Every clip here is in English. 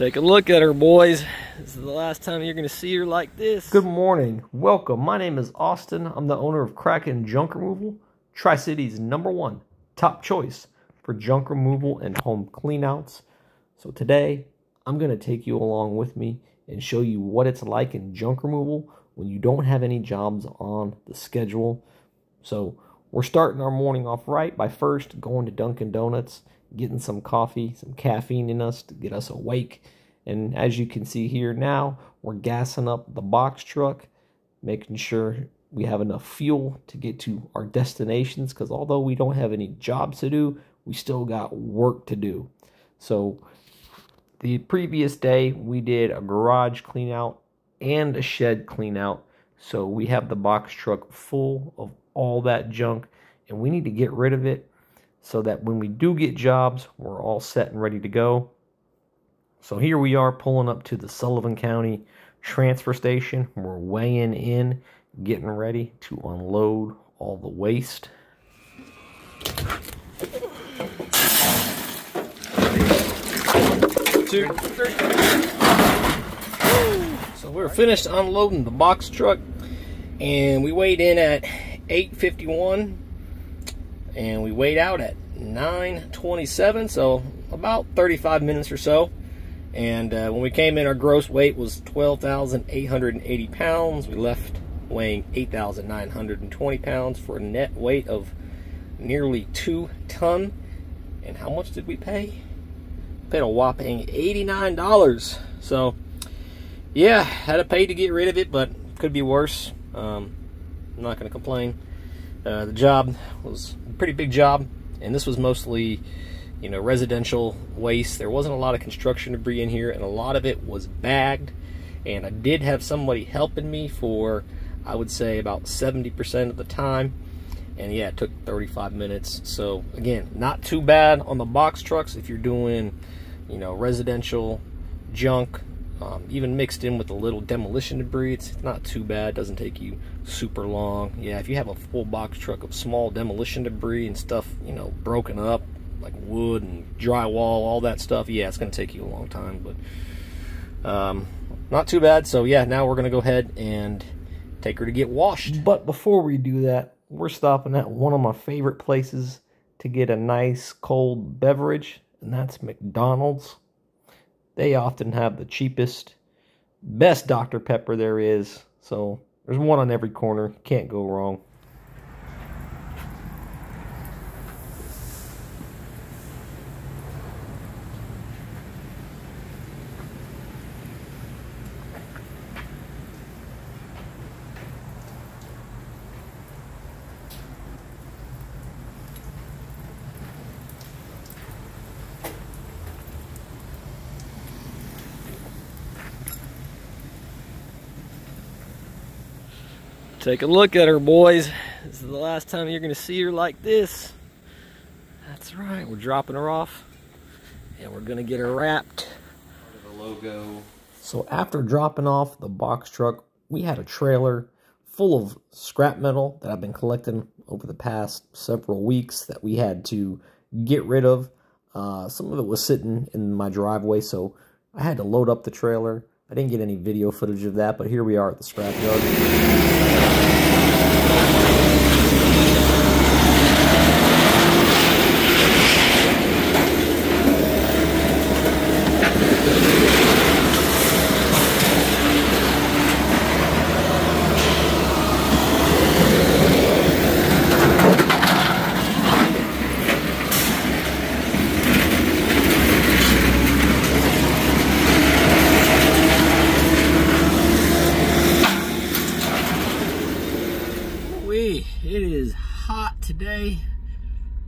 Take a look at her, boys. This is the last time you're going to see her like this. Good morning. Welcome. My name is Austin. I'm the owner of Kraken Junk Removal, Tri-Cities' number one top choice for junk removal and home cleanouts. So today, I'm going to take you along with me and show you what it's like in junk removal when you don't have any jobs on the schedule. So we're starting our morning off right by first going to Dunkin' Donuts, getting some coffee, some caffeine in us to get us awake. And as you can see here now, we're gassing up the box truck, making sure we have enough fuel to get to our destinations because although we don't have any jobs to do, we still got work to do. So the previous day we did a garage clean out and a shed clean out. So we have the box truck full of all that junk and we need to get rid of it so that when we do get jobs, we're all set and ready to go. So here we are pulling up to the Sullivan County transfer station. We're weighing in, getting ready to unload all the waste. Two, three. So we're finished unloading the box truck and we weighed in at 851 and we weighed out at 927 so about 35 minutes or so. And uh, when we came in our gross weight was 12,880 pounds. We left weighing 8,920 pounds for a net weight of nearly two ton. And how much did we pay? Paid a whopping $89 so yeah had to pay to get rid of it but could be worse. Um, I'm not going to complain uh, the job was a pretty big job, and this was mostly, you know, residential waste. There wasn't a lot of construction debris in here, and a lot of it was bagged. And I did have somebody helping me for, I would say, about 70% of the time. And yeah, it took 35 minutes. So again, not too bad on the box trucks if you're doing, you know, residential junk, um, even mixed in with a little demolition debris, it's not too bad. Doesn't take you super long. Yeah, if you have a full box truck of small demolition debris and stuff, you know, broken up, like wood and drywall, all that stuff, yeah, it's going to take you a long time. But um, not too bad. So yeah, now we're going to go ahead and take her to get washed. But before we do that, we're stopping at one of my favorite places to get a nice cold beverage, and that's McDonald's. They often have the cheapest, best Dr. Pepper there is. So there's one on every corner. Can't go wrong. Take a look at her, boys. This is the last time you're going to see her like this. That's right. We're dropping her off, and we're going to get her wrapped. The logo. So after dropping off the box truck, we had a trailer full of scrap metal that I've been collecting over the past several weeks that we had to get rid of. Uh, some of it was sitting in my driveway, so I had to load up the trailer. I didn't get any video footage of that, but here we are at the scrapyard. It is hot today.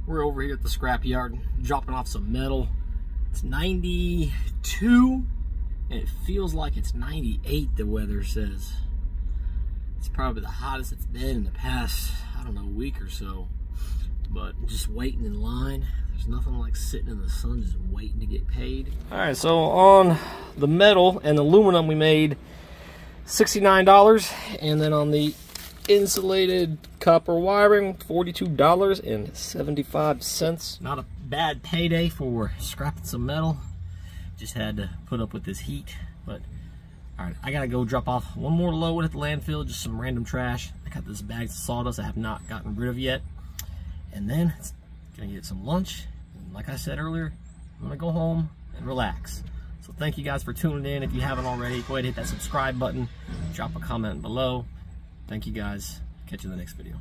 We're over here at the scrap yard dropping off some metal. It's 92 and it feels like it's 98 the weather says. It's probably the hottest it's been in the past, I don't know, week or so. But just waiting in line. There's nothing like sitting in the sun just waiting to get paid. All right, so on the metal and aluminum we made $69 and then on the insulated copper wiring $42.75 not a bad payday for scrapping some metal just had to put up with this heat. But all right, I gotta go drop off one more load at the landfill, just some random trash. I got this bag of sawdust I have not gotten rid of yet. And then gonna get some lunch. And like I said earlier, I'm gonna go home and relax. So thank you guys for tuning in. If you haven't already, go ahead and hit that subscribe button. Drop a comment below. Thank you guys. Catch you in the next video.